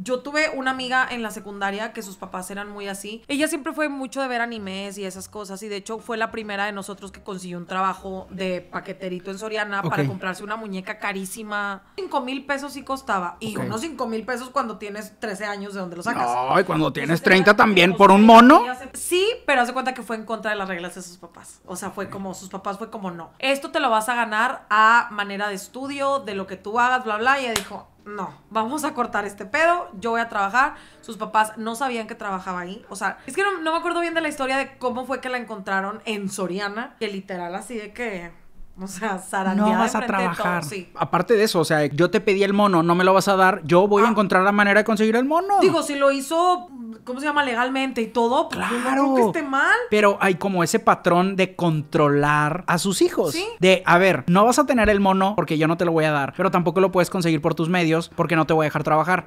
Yo tuve una amiga en la secundaria que sus papás eran muy así. Ella siempre fue mucho de ver animes y esas cosas. Y de hecho fue la primera de nosotros que consiguió un trabajo de paqueterito en Soriana para comprarse una muñeca carísima. 5 mil pesos sí costaba. Y unos 5 mil pesos cuando tienes 13 años de donde lo sacas. Ay, cuando tienes Entonces, 30 era- también por un mono. Sí, pero hace cuenta que fue en contra de las reglas de sus papás. O sea, fue como, sus papás fue como, no. Esto te lo vas a ganar a manera de estudio, de lo que tú hagas, bla, bla. Y ella dijo, no, vamos a cortar este pedo, yo voy a trabajar. Sus papás no sabían que trabajaba ahí. O sea, es que no, no me acuerdo bien de la historia de cómo fue que la encontraron en Soriana, que literal así de que, o sea, zarandeada No vas a enfrente de todo, trabajar. sí. Aparte de eso, o sea, yo te pedí el mono, no me lo vas a dar, yo voy a Ah. encontrar la manera de conseguir el mono. Digo, si lo hizo, ¿cómo se llama? Legalmente y todo, pues yo no creo que Claro. esté mal. Pero hay como ese patrón de controlar a sus hijos. Sí. De, a ver, no vas a tener el mono porque yo no te lo voy a dar, pero tampoco lo puedes conseguir por tus medios porque no te voy a dejar trabajar.